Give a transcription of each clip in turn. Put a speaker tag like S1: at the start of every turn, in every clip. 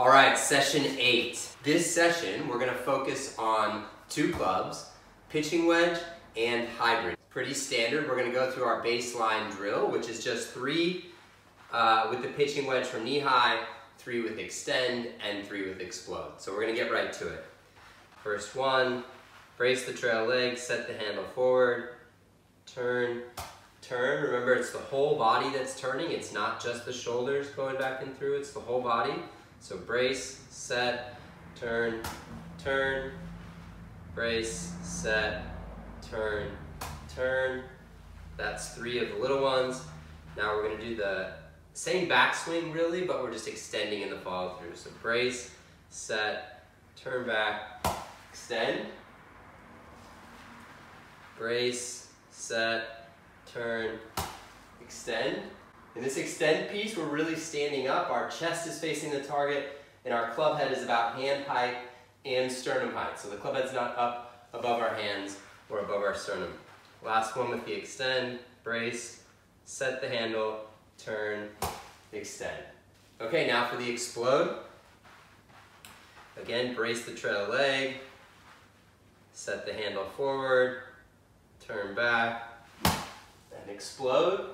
S1: All right, session eight. This session, we're gonna focus on two clubs, pitching wedge and hybrid. Pretty standard, we're gonna go through our baseline drill, which is just three uh, with the pitching wedge from knee high, three with extend, and three with explode. So we're gonna get right to it. First one, brace the trail leg, set the handle forward, turn, turn. Remember, it's the whole body that's turning. It's not just the shoulders going back and through, it's the whole body. So brace, set, turn, turn, brace, set, turn, turn. That's three of the little ones. Now we're gonna do the same backswing really, but we're just extending in the follow through. So brace, set, turn back, extend, brace, set, turn, extend. In this extend piece, we're really standing up. Our chest is facing the target, and our club head is about hand height and sternum height. So the club head's not up above our hands or above our sternum. Last one with the extend, brace, set the handle, turn, extend. Okay, now for the explode. Again, brace the trail leg, set the handle forward, turn back, and explode.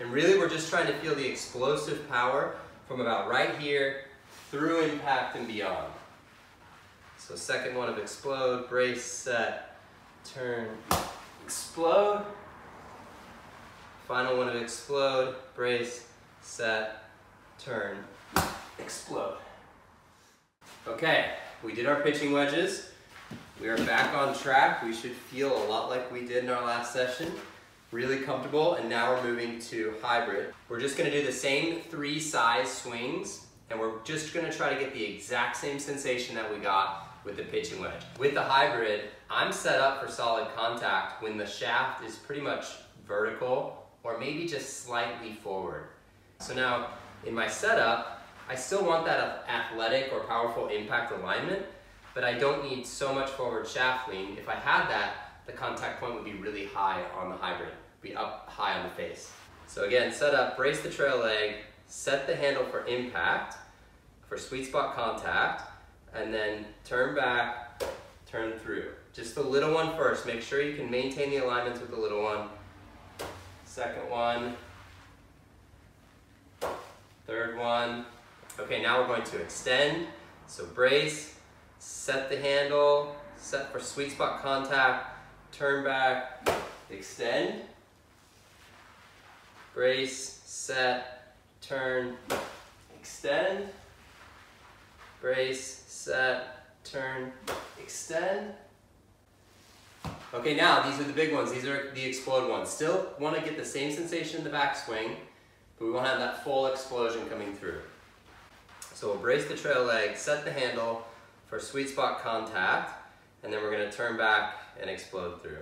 S1: And really we're just trying to feel the explosive power from about right here through impact and beyond. So second one of explode, brace, set, turn, explode. Final one of explode, brace, set, turn, explode. Okay, we did our pitching wedges. We are back on track. We should feel a lot like we did in our last session really comfortable, and now we're moving to hybrid. We're just gonna do the same three size swings, and we're just gonna try to get the exact same sensation that we got with the pitching wedge. With the hybrid, I'm set up for solid contact when the shaft is pretty much vertical or maybe just slightly forward. So now, in my setup, I still want that athletic or powerful impact alignment, but I don't need so much forward shaft lean. If I had that, the contact point would be really high on the hybrid, be up high on the face. So again, set up, brace the trail leg, set the handle for impact, for sweet spot contact, and then turn back, turn through. Just the little one first. Make sure you can maintain the alignments with the little one. Second one. Third one. Okay, now we're going to extend. So brace, set the handle, set for sweet spot contact, turn back, extend, brace, set, turn, extend, brace, set, turn, extend. Okay, now these are the big ones. These are the explode ones. Still want to get the same sensation in the backswing, but we want to have that full explosion coming through. So we'll brace the trail leg, set the handle for sweet spot contact, and then we're going to turn back and explode through.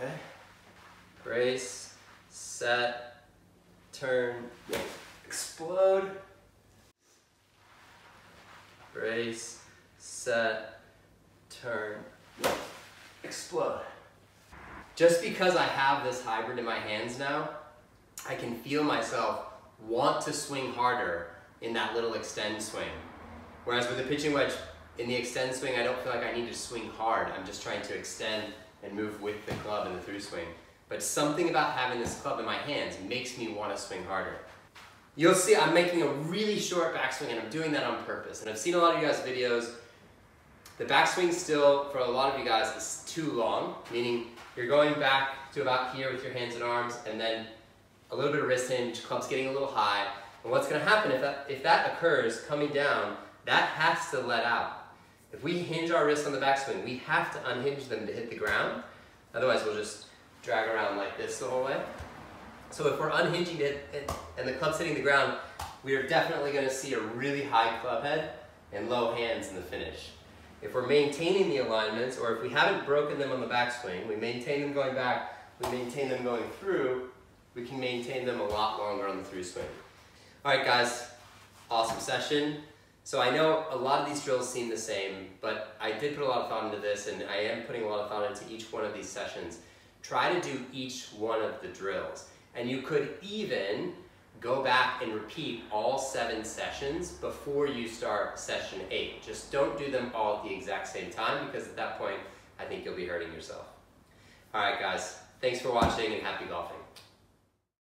S1: Okay. Brace, set, turn, explode. Brace, set, turn, explode. Just because I have this hybrid in my hands now, I can feel myself want to swing harder in that little extend swing. Whereas with the pitching wedge, in the extend swing, I don't feel like I need to swing hard. I'm just trying to extend and move with the club in the through swing. But something about having this club in my hands makes me want to swing harder. You'll see I'm making a really short backswing and I'm doing that on purpose. And I've seen a lot of you guys' videos. The backswing still, for a lot of you guys, is too long, meaning you're going back to about here with your hands and arms and then a little bit of wrist hinge, club's getting a little high. And what's gonna happen if that, if that occurs coming down, that has to let out. If we hinge our wrists on the backswing, we have to unhinge them to hit the ground. Otherwise, we'll just drag around like this the whole way. So if we're unhinging it and the club's hitting the ground, we are definitely going to see a really high club head and low hands in the finish. If we're maintaining the alignments, or if we haven't broken them on the backswing, we maintain them going back, we maintain them going through, we can maintain them a lot longer on the through swing. All right, guys, awesome session. So I know a lot of these drills seem the same, but I did put a lot of thought into this and I am putting a lot of thought into each one of these sessions. Try to do each one of the drills. And you could even go back and repeat all seven sessions before you start session eight. Just don't do them all at the exact same time because at that point, I think you'll be hurting yourself. All right, guys, thanks for watching and happy golfing.